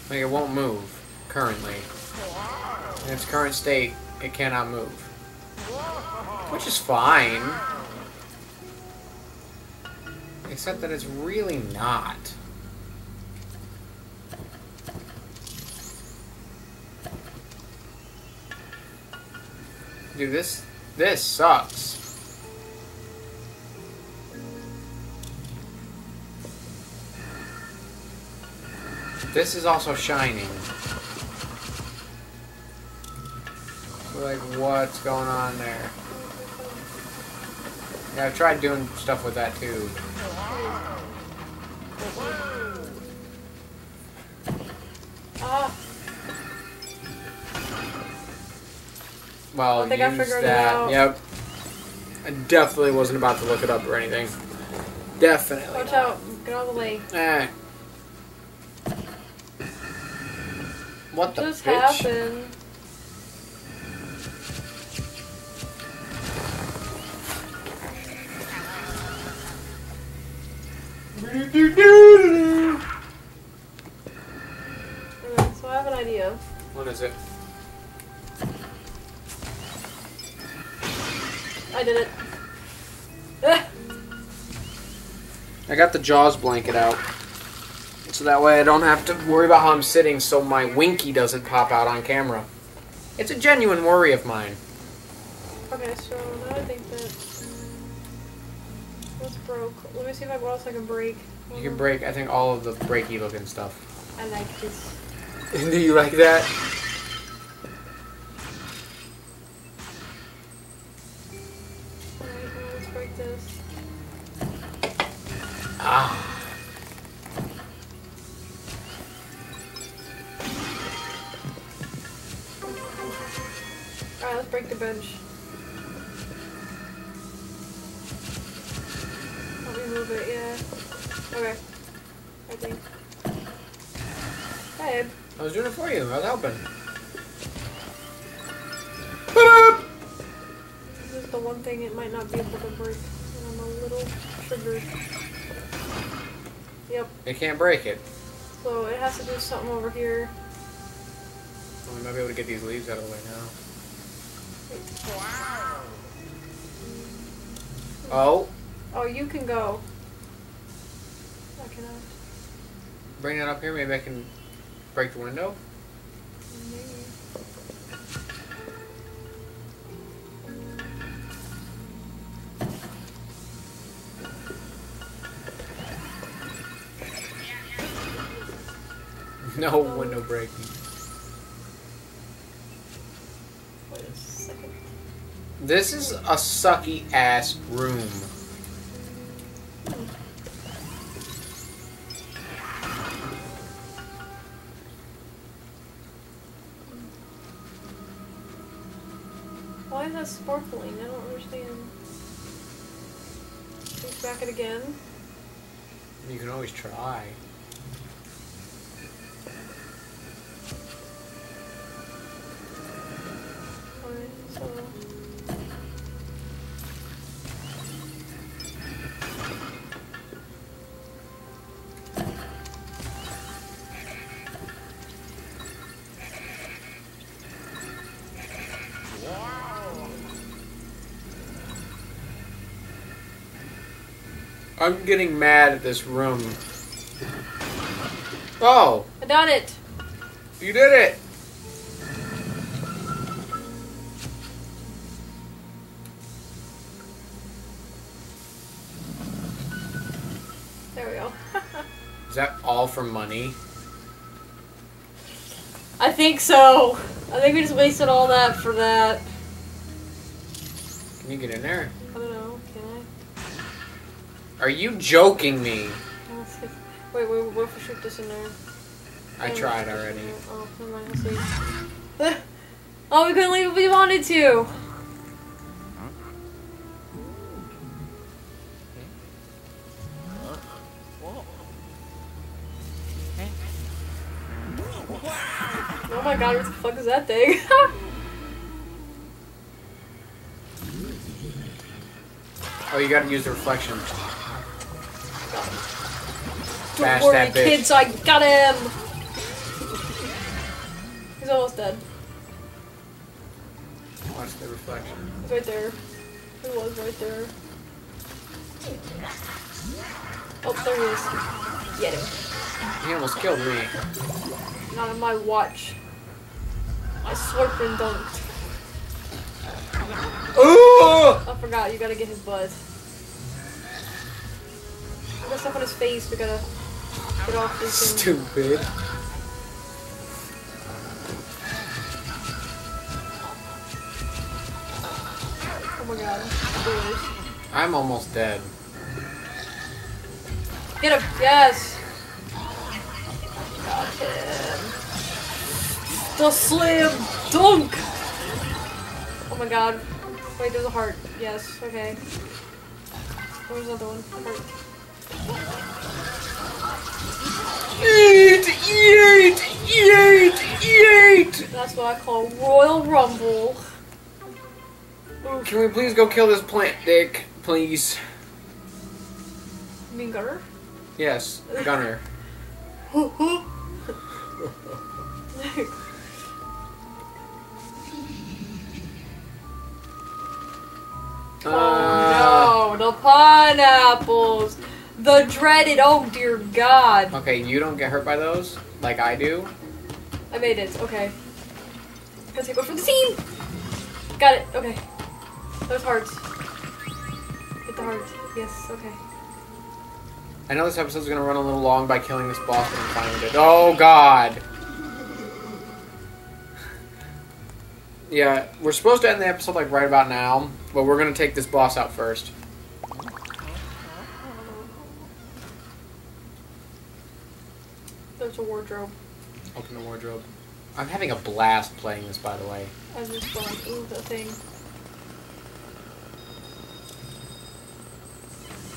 Like, it won't move currently. In its current state, it cannot move. Which is fine. Except that it's really not. Dude, this this sucks. This is also shining. Like, what's going on there? Yeah, I've tried doing stuff with that too. Well,
I think I
use
figured it
that.
out.
Yep. I definitely wasn't about to look it up or anything. Definitely.
watch
not.
out. Get out of the way.
Eh. What the
What just
bitch?
happened?
Jaws blanket out. So that way I don't have to worry about how I'm sitting so my winky doesn't pop out on camera. It's a genuine worry of mine.
Okay, so now I think that mm, what's broke. Let me see if I what else I can break.
You can break, I think, all of the breaky looking stuff.
I like this. *laughs*
Do you like that?
Alright, let's break the bench. Let me move it, yeah. Okay. I think. Babe.
I was doing it for you. I was helping.
This is the one thing it might not be able to break. And I'm a little triggered. Yep.
It can't break it.
So it has to do something over here.
Well, we might be able to get these leaves out of the way now. Oh,
Oh, you can go. I cannot.
bring that up here. Maybe I can break the window.
Maybe. *laughs*
No window breaking.
Wait a second.
This is a sucky ass room.
Why is that sparkling? I don't understand. Back it again.
You can always try. I'm getting mad at this room. Oh,
I done it!
you did it!
There we go. *laughs*
Is that all for money?
I think so. I think we just wasted all that for that.
Can you get in there? Are you joking me?
Wait, wait, what if we shoot this in there?
I tried already.
Oh, never mind. Let's see. *laughs* oh, we couldn't leave if we wanted to. Oh my god, what the fuck is that thing?
Oh, you gotta use the reflection.
Don't
Bash
worry, kids, I got him! He's almost dead.
Watch the reflection.
He's right there. He was right there. Oh, there he is. Get him.
He almost killed me.
Not on my watch. I slurped and dunked.
Ooh!
I forgot, you gotta get his butt. I got stuff on his face, we gotta
Stupid.
Oh my god.
I'm almost dead.
Get him! Yes! Got him. The slam dunk! Oh my god. Wait, there's a heart. Yes, okay. Where's the other one? Heart.
Eat! Eat! Eat! Eat!
That's what I call Royal Rumble. Oof.
Can we please go kill this plant, Dick? Please.
You mean Gunner?
Yes, Gunner. Uh, *laughs*
oh no, the pineapples! The dreaded, oh dear god.
Okay, you don't get hurt by those, like I do.
I made it, okay. Gotta take for the team! Got it, okay. Those hearts. Get the heart. Yes, okay.
I know this episode's gonna run a little long by killing this boss, but I'm fine with it. Oh god! *laughs* Yeah, we're supposed to end the episode like right about now, but we're gonna take this boss out first.
There's a wardrobe.
Open the wardrobe. I'm having a blast playing this, by the way.
I'm just going, ooh, the thing.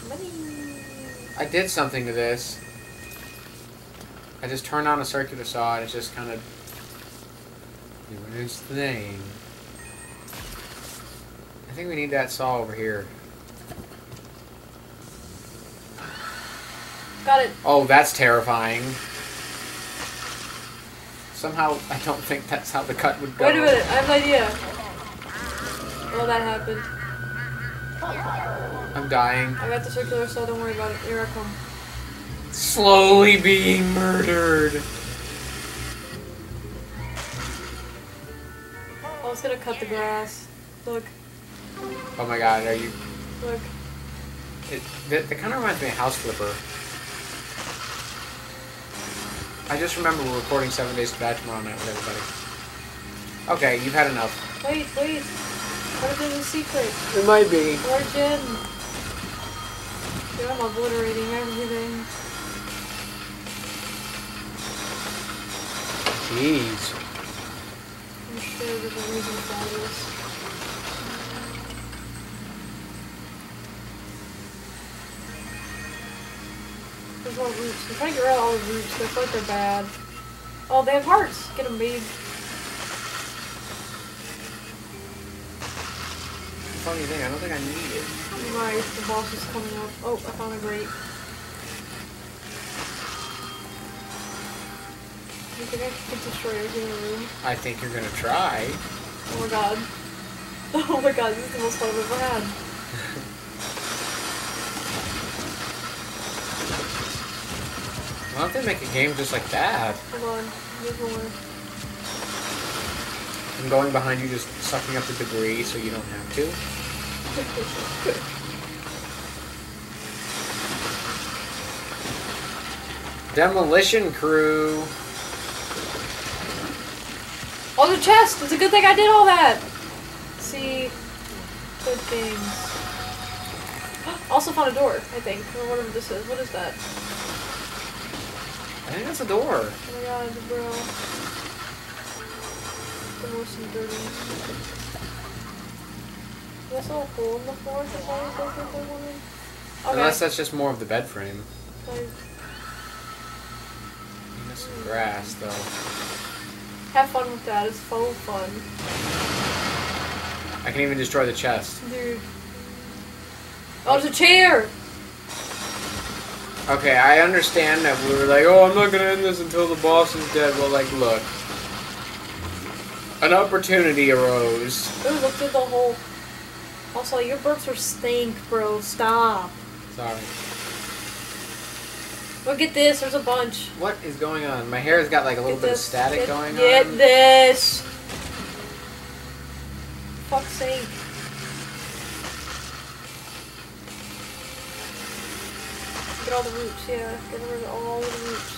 Money!
I did something to this. I just turned on a circular saw and it's just kind of doing its thing. I think we need that saw over here.
Got it.
Oh, that's terrifying. Somehow, I don't think that's how the cut would go.
Wait a minute, I have an idea. Oh, that happened.
I'm dying.
I got the circular, so don't worry about it. Here I come.
Slowly being murdered.
Oh, I was gonna cut the grass. Look,
Oh my god, are you...
look.
It, that, that kind of reminds me of House Flipper. I just remember we're recording Seven Days to Die tomorrow night with everybody. Okay, you've had enough.
Wait, wait. What if there's a secret?
It might be.
Origin. Dude, I'm obliterating everything.
Jeez.
More roots. I'm trying to get rid of all the roots. I feel like they're bad. Oh, they have hearts. Get them, babe.
Funny thing, I don't think I need it.
Right, the boss is coming up. Oh, I found a grate. You think I could destroy everything in the room?
I think you're gonna try.
Oh my god. *laughs* Oh my god, this is the most fun I've ever had.
They make a game just like that?
Hold on, there's more.
I'm going behind you, just sucking up the debris so you don't have to. *laughs* Demolition crew.
oh, the chest! It's a good thing I did all that! See, good things. *gasps* Also found a door, I think, or whatever this is. What is that?
I think that's a door.
Oh my god, bro. The most dirty. There's a hole in the floor that's open for women. Okay.
Unless that's just more of the bed frame.
Like,
some grass, though.
have fun with that. It's so fun.
I can even destroy the chest.
Dude. Oh, there's a chair!
Okay, I understand that we were like, oh, I'm not gonna end this until the boss is dead. Well, like, look. An opportunity arose.
Ooh, look through the hole. Also, your burps are stink, bro. Stop.
Sorry.
Look at this. There's a bunch.
What is going on? My hair's got like a little
Get
bit of static
Get-
going
Get
on.
Get this. fuck's sake. Get all the roots, yeah. Get rid of all the roots.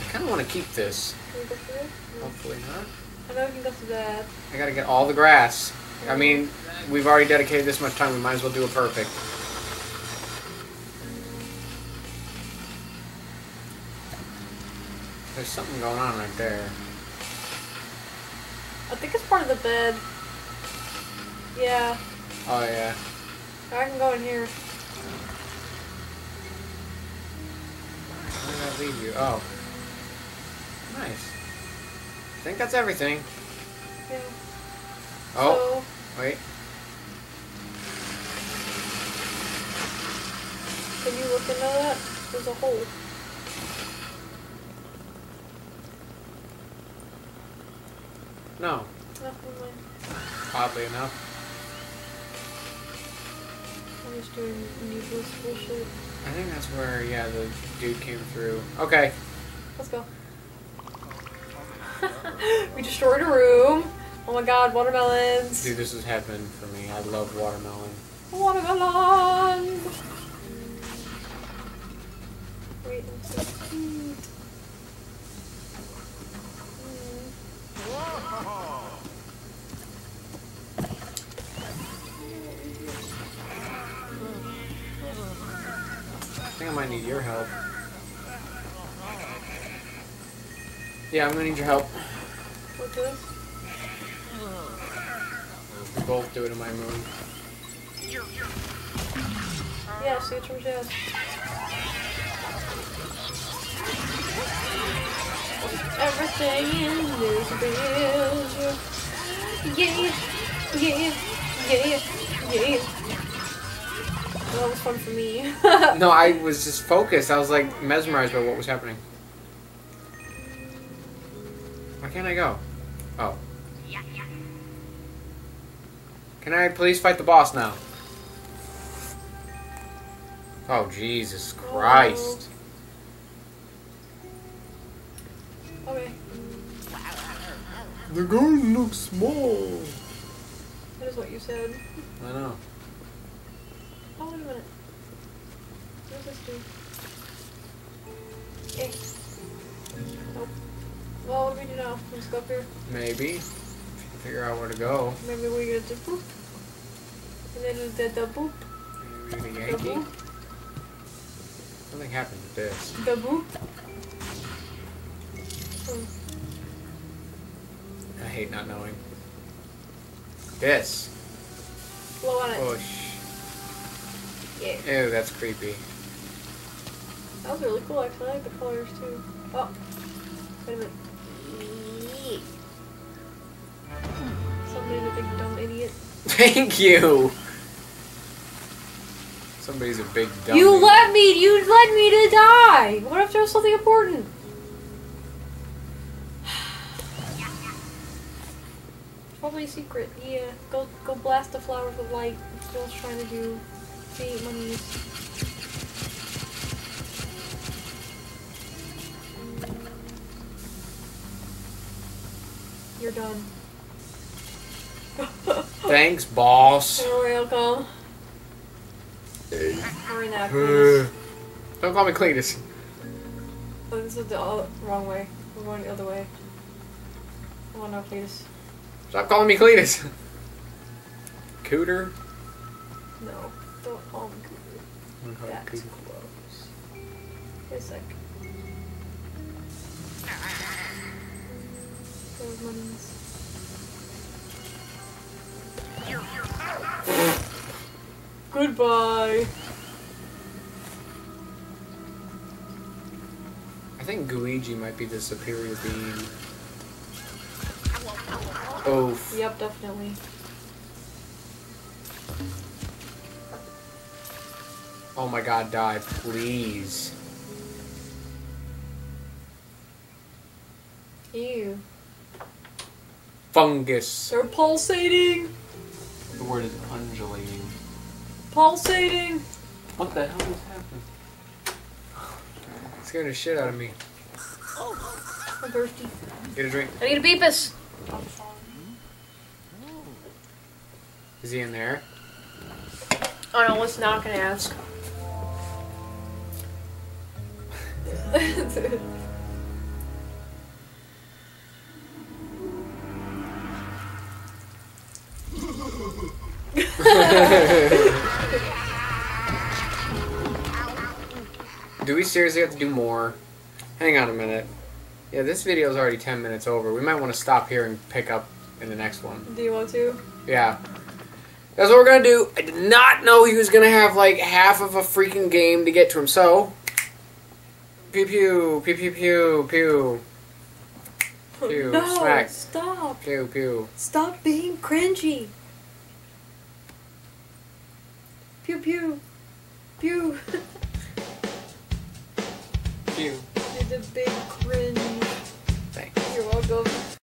I kind of want to keep this.
Can we go through it? No.
Hopefully not.
I know we can go through that.
I gotta get all the grass. I mean, we've already dedicated this much time. We might as well do it perfect. There's something going on right there.
I think it's part of the bed. Yeah.
Oh yeah.
I can go in here.
Where did that leave you? Oh. Nice. I think that's everything.
Yeah.
Oh, wait.
Can you look into that? There's a hole.
No. Oddly enough.
I'm doing needless bullshit.
I think that's where, yeah, the dude came through. Okay.
Let's go. *laughs* we destroyed a room. Oh my god, watermelons.
Dude, this is heaven for me. I love watermelon.
Watermelon! *laughs* Wait, let's see. Hmm. Hmm.
I think I might need your help. Yeah, I'm gonna need your help.
What's this?
We both do it in my moon.
Yeah, see from chest. Everything in this bitch. Yeah, yeah, yeah, yeah. That was fun for me. *laughs*
No, I was just focused. I was like mesmerized by what was happening. Why can't I go? Oh. Can I please fight the boss now? Oh, Jesus Christ.
Okay,
The garden looks small.
that is what you said.
I know.
Oh, wait a minute. What does this do? Eh. Nope. Well, what do we do now? Let's go up here.
Maybe. If you can figure out where to go.
Maybe we get the boop. And then the, the boop.
Maybe the
The boop.
Something happened to this.
The boop.
I hate not knowing. This.
Blow on it.
Oh, Push.
Yeah.
Ew, that's creepy.
That was really cool, actually. I like the colors, too. Oh. Wait a minute. Yeah. Somebody's a big dumb idiot. *laughs*
Thank you. Somebody's a big dummy.
You let me, you led me to die! What if there was something important? Probably a secret. Yeah. Go go blast the flowers of light. That's what I trying to do. Create monies. You're done. *laughs*
Thanks, boss.
You're welcome. Hurry now, please.
Don't call me Cletus.
Oh, this is the wrong way. We're going the other way. Come on now, please.
Stop calling me Cletus. Cooter.
No, don't call me Cooper.
Call
That's
Cooter.
close. Wait a sec. Those monies. Goodbye.
I think Gooigi might be the superior being. Oof.
Yep, definitely.
Oh my god, die, please.
Ew.
Fungus.
They're pulsating.
The word is undulating.
Pulsating.
What the hell is happening? scaring the shit out of me.
I'm thirsty.
Get a drink.
I need a beepus.
Is he in there?
Oh no, let's not gonna ask.
Do we seriously have to do more? Hang on a minute. Yeah, this video is already 10 minutes over. We might want to stop here and pick up in the next one.
Do you want to?
Yeah. That's what we're gonna do. I did not know he was gonna have like half of a freaking game to get to him, so. Pew pew, pew pew pew, pew. Oh, pew,
no,
smack.
stop.
Pew pew.
Stop being cringy. Pew pew. Pew.
Pew.
You're the big cringe.
Thanks.
You're welcome.